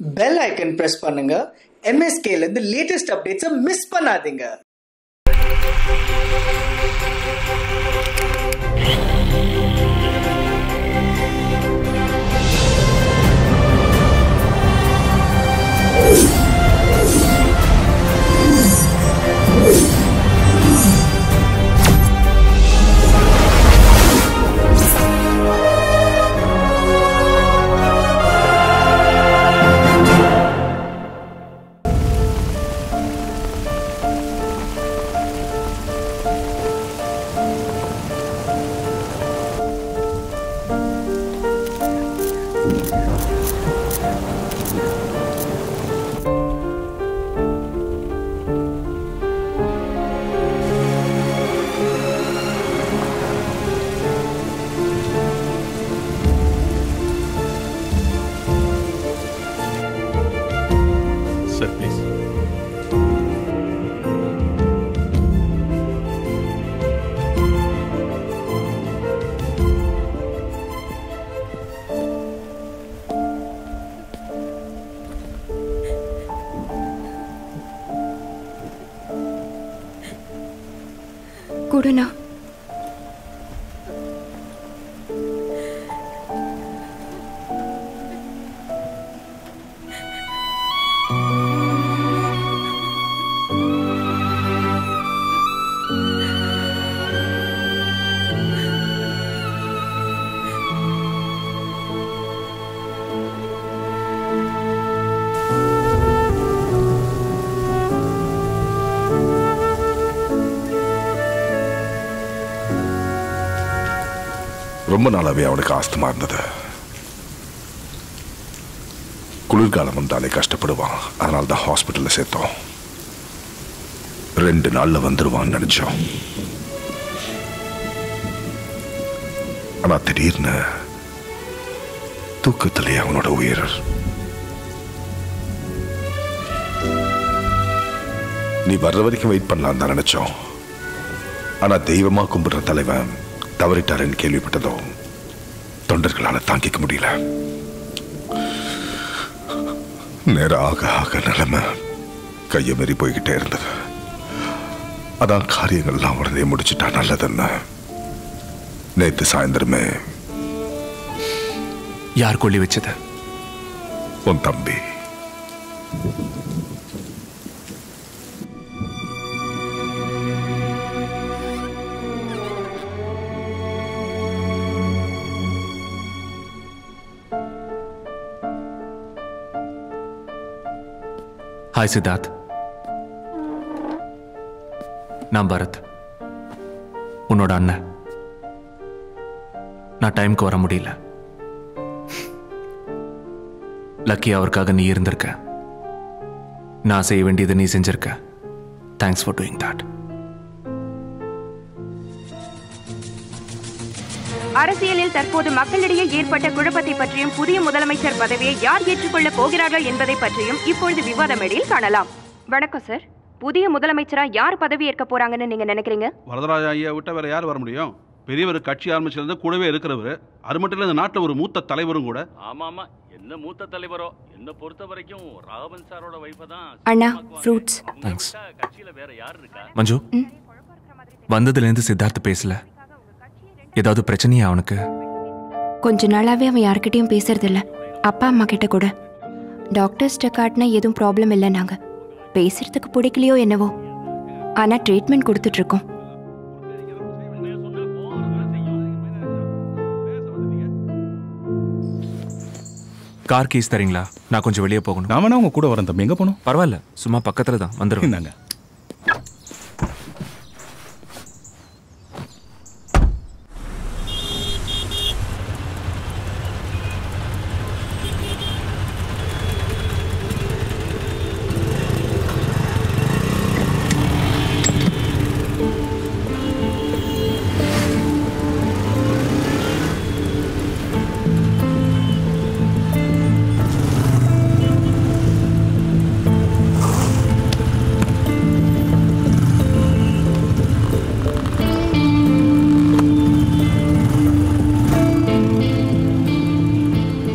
Bell icon press பண்ணுங்க. MSK ல இருந்து லேட்டஸ்ட் அப்டேட்ஸை மிஸ் பண்ணாதீங்க. சார் ப்ளீஸ் கொடுண்ணா ரொம்ப நாளாவே அவனுக்கு ஆஸ்துமா இருந்தது. குளிர்காலம் வந்தாலே கஷ்டப்படுவான். அதனால தான் ஹாஸ்பிட்டலில் சேர்த்தோம். ரெண்டு நாளில் வந்துடுவான் நினைச்சோம். ஆனால் திடீர்னு தூக்கத்திலே அவனோட உயிர் நீ வர்ற வரைக்கும் வெயிட் பண்ணலாம் தான் நினைச்சோம். ஆனால் தெய்வமாக கும்பிடுற தலைவன் தவறிட்டாருன்னு கேள்விப்பட்டதும் தொண்டர்களால தாங்கிக்க முடியல. நேரம் ஆக ஆக நிலைமை கையை மீறி போய்கிட்டே இருந்தது. அதான் காரியங்கள்லாம் உடனே முடிச்சிட்டா நல்லதுன்னு? நேத்து சாயந்தரமே யார் கொள்ளி வச்சது? உன் தம்பி. ஹாய் சித்தார்த் நான் பரத் உன்னோட அண்ணன் நான் டைம்க்கு வர முடியல. லக்கி அவருக்காக நீ இருந்திருக்க. நான் செய்ய வேண்டியதை நீ செஞ்சிருக்க. தேங்க்ஸ் ஃபார் டூயிங் தட் அரசியலில் தற்போது மக்களிடையே ஏற்பட்ட குழப்பத்தை பற்றியும் புதிய முதலமைச்சர் பதவியை யார் ஏற்றுக்கொள்ளப் போகிறார்கள் என்பதை பற்றியும் இப்பொழுது விவாத மேடையில் காணலாம். வணக்கம் சார். புதிய முதலமைச்சரா யார் பதவி ஏற்க போறாங்கன்னு நீங்க நினைக்கிறீங்க? வரதராஜ ஐயா விட்ட வேற யார் வர முடியும்? பெரியவர் கட்சி ஆரம்பிச்சிருந்து கூடவே இருக்கிறவர். அது மட்டும் இல்ல இந்த நாட்டில் ஒரு மூத்த தலைவரும் கூட. ஆமா ஆமா என்ன மூத்த தலைவரோ? என்ன பொறுத்த வரைக்கும் ராகவன் சாரோட வைஃபை தான் அண்ணா, Thanks. விட்டா கட்சியில வேற யார் இருக்கா? மஞ்சு வந்ததுலேருந்து சித்தார்த் பேசல. ஏதாவது பிரச்சனையா அவனுக்கு? கொஞ்ச நாளாவே அவன் யார்கிட்டயும் பேசுறதில்ல. அப்பா அம்மா கிட்ட கூட. டாக்டர்ஸ்ட்ட காட்டினா எதுவும் ப்ராப்ளம் இல்லை நாங்க. பேசுறதுக்கு பிடிக்கலையோ என்னவோ. ஆனா ட்ரீட்மெண்ட் கொடுத்துட்டு இருக்கோம் கார் கீஸ் தரீங்களா? நான் கொஞ்சம் வெளியே போகணும். நான் வேணா உங்க கூட வரேன் தம்பி. எங்க போகணும்? பரவாயில்ல. சும்மா பக்கத்துல தான். வந்துடும்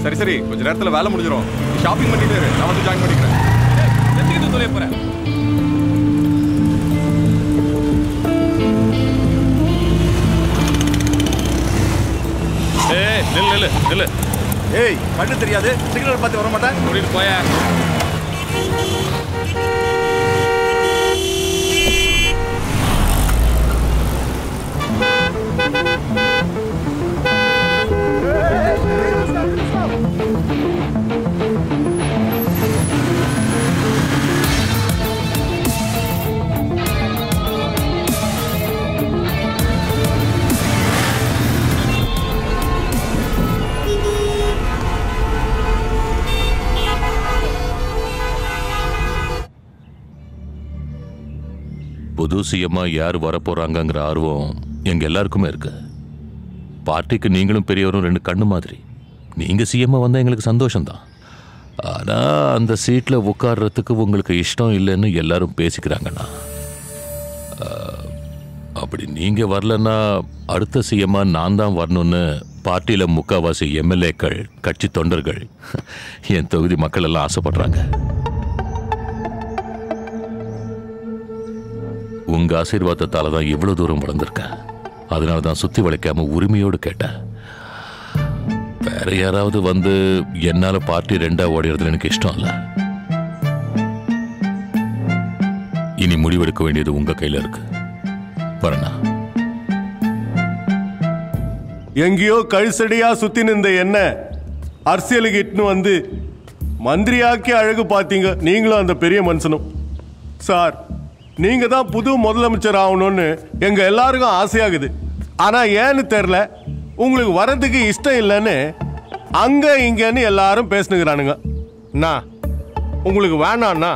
சரி சரி. கொஞ்ச நேரத்துல வேலை முடிஞ்சிடும் ஷாப்பிங் பண்ணிட்டு. நான் வந்து ஜாயின் பண்ணிக்கிறேன். எத்தனை தொலைய போறேன் ஏய் நில்லு நில்லு நில்லு. ஏய் கண்ணு தெரியாது. சிக்னல் பார்த்து வர மாட்டேன் கூட்டிட்டு போயா புது சிஎம்மா யார் வரப்போகிறாங்கங்கிற ஆர்வம் எங்கள் எல்லாருக்குமே இருக்கு. பார்ட்டிக்கு நீங்களும் பெரியவரும் ரெண்டு கண்ணு மாதிரி. நீங்கள் சிஎம்மா வந்தால் எங்களுக்கு சந்தோஷம்தான். ஆனால் அந்த சீட்டில் உட்கார்றதுக்கு உங்களுக்கு இஷ்டம் இல்லைன்னு எல்லாரும் பேசிக்கிறாங்கண்ணா. அப்படி நீங்கள் வரலன்னா அடுத்த சிஎம்மா நான் தான் வரணும்னு பார்ட்டியில் முக்காவாசி எம்எல்ஏக்கள் கட்சி தொண்டர்கள் என் தொகுதி மக்கள் எல்லாம் ஆசைப்படுறாங்க. உங்க ஆசீர்வாதத்தால தான் இவ்வளவு தூரம் வளர்ந்துருக்கேன் அதனால தான் சுத்தி வளைக்காம உரிமையோடு கேட்டேன் வேற யாராவது வந்து என்னால பார்ட்டி ரெண்டா ஓடிறதுல எனக்கு இஷ்டம் இல்ல. இனி முடிவெடுக்க வேண்டியது உங்க கையில இருக்கு. வரண்ணா எங்கேயோ கழிசடியா சுத்தி நின்ற என்ன? அரசியலுக்கு இட்டுன்னு வந்து மந்திரியாக்கி அழகு பார்த்தீங்க. நீங்களும் அந்த பெரிய மனுஷனும். சார் நீங்க தான் புது முதலமைச்சர் ஆகணும்னு எங்க எல்லாருக்கும் ஆசையாகுது. ஆனா ஏன்னு தெரியல உங்களுக்கு வரதுக்கு இஷ்டம் இல்லைன்னு அங்க இங்கன்னு எல்லாரும் பேசுனுங்கிறானுங்க அண்ணா உங்களுக்கு வேணாம்னா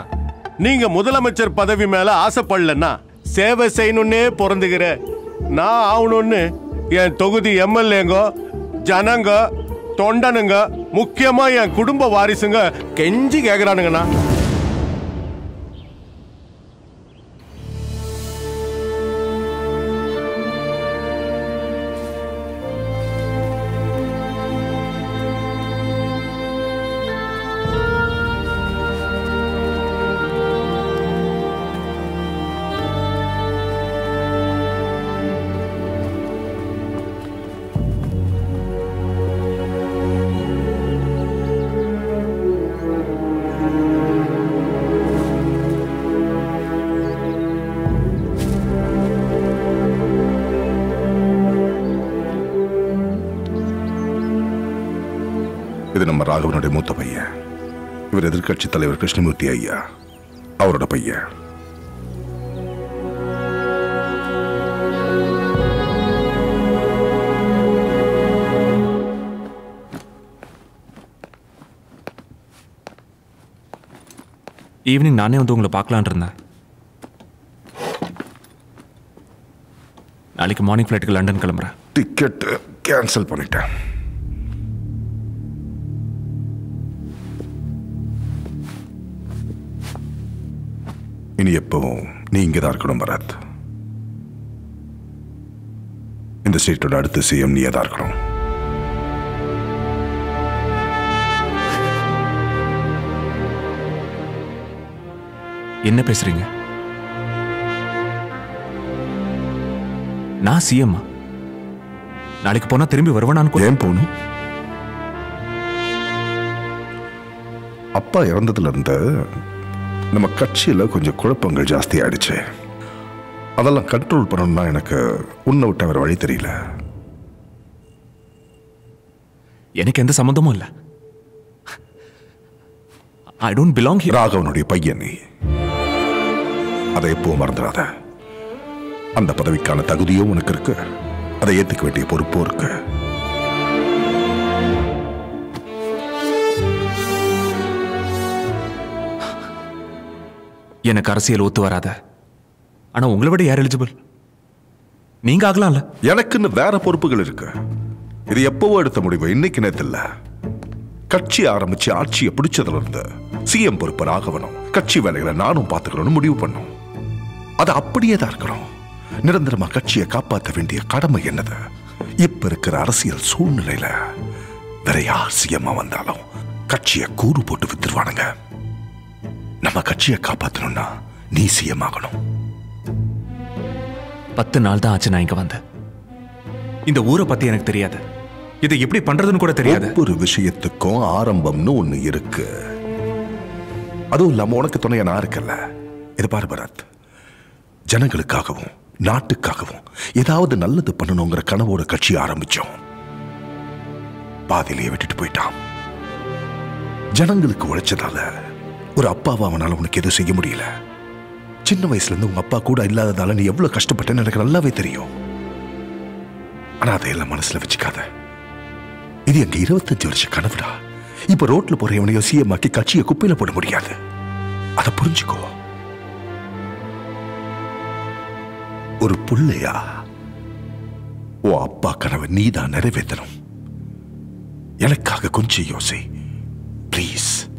நீங்க முதலமைச்சர் பதவி மேல ஆசைப்படலன்னா சேவை செய்யணும்னே பிறந்துக்கிற நான் ஆகணும்னு என் தொகுதி எம்எல்ஏங்க ஜனங்க தொண்டனுங்க முக்கியமா என் குடும்ப வாரிசுங்க கெஞ்சி கேக்குறானுங்கண்ணா. இது நம்ம ராகவனுடைய மூத்த பையன். இவர் எதிர்க்கட்சி தலைவர் கிருஷ்ணமூர்த்தி ஐயா. அவரோட பையன். ஈவினிங் நானே வந்து உங்களை பார்க்கலான் இருந்தேன். நாளைக்கு மார்னிங் ஃப்ளைட்டுக்கு லண்டன் கிளம்புறேன். டிக்கெட் கேன்சல் பண்ணிட்டேன். இனி எப்பவும் நீ இங்கே தான் இருக்கணும் பரத். இந்த ஸ்டேட்டோட அடுத்த சிஎம் நீயே தான் இருக்கணும். என்ன பேசுறீங்க? நான் சிஎம்மா நாளைக்கு போனா திரும்பி வருவேனான்னு ஏன் போகணும் அப்பா இறந்ததுல இருந்து நம்ம கட்சியில கொஞ்சம் குழப்பங்கள் ஜாஸ்தி ஆயிடுச்சு அதெல்லாம் கண்ட்ரோல் பண்ணணும்னா எனக்கு உன்னை விட்ட வேற வழி தெரியல. எனக்கு எந்த சம்மந்தமும் இல்லை. ஐ டோன்ட் பிலாங் ஹியர் ராகவனுடைய பையன் நீ. அதை எப்பவும் மறந்துடாத. அந்த பதவிக்கான தகுதியும் உனக்கு இருக்கு. அதை ஏத்துக்க வேண்டிய பொறுப்பும் இருக்கு. எனக்கு அரசியல் ஒத்து வராத. ஆனா உங்களை விட யார் எலிஜிபிள் நீங்க ஆகலாம்ல. எனக்குன்னு வேற பொறுப்புகள் இருக்கு. இது எப்பவோ எடுத்த முடிவு இன்னைக்கு நேத்து இல்ல. கட்சி ஆரம்பிச்சு ஆட்சியை பிடிச்சதுல இருந்து சிஎம் பொறுப்பு ராகவனும் கட்சி வேலைகளை நானும் பார்த்துக்கணும்னு முடிவு பண்ணோம். அது அப்படியே தான் இருக்கணும் நிரந்தரமா கட்சியை காப்பாற்ற வேண்டிய கடமை என்னது? இப்ப இருக்கிற அரசியல் சூழ்நிலையில வேற யார் சிஎம்மா வந்தாலும் கட்சியை கூறு போட்டு வித்துருவானுங்க. நம்ம கட்சியை காப்பாத்தணும்னா நீ சிஎம் ஆகணும். பத்து நாள் தான் ஆச்சு நான் இங்க வந்தேன் இந்த ஊரை பத்தி எனக்கு தெரியாது. இதை எப்படி பண்றதுன்னு கூட தெரியாது. ஒவ்வொரு விஷயத்துக்கும் ஆரம்பம்னு ஒண்ணு இருக்கு. அதுவும் இல்லாம உனக்கு துணையா நான் இருக்கல இது பாரு பரத். ஜனங்களுக்காகவும் நாட்டுக்காகவும் ஏதாவது நல்லது பண்ணணுங்கிற கனவோட கட்சி ஆரம்பிச்சோம். பாதியிலேயே விட்டுட்டு போயிட்டான். ஜனங்களுக்கு உழைச்சதால ஒரு அப்பாவா அவனால உனக்கு எதுவும் செய்ய முடியல? சின்ன வயசுல இருந்து உங்க அப்பா கூட இல்லாததால நீ எவ்வளவு கஷ்டப்பட்டேன்னு எனக்கு நல்லாவே தெரியும். ஆனா அதையெல்லாம் மனசுல வச்சுக்காத. இது எங்க இருபத்தஞ்சு வருஷ கனவுடா. இப்ப ரோட்ல போற எவனையோ சிஎம் ஆக்கி கட்சியை குப்பையில போட முடியாது. அதை புரிஞ்சுக்கோ. ஒரு புள்ளையா ஓ அப்பா கனவை நீதான் நிறைவேற்றணும். எனக்காக கொஞ்சம் யோசி. ப்ளீஸ்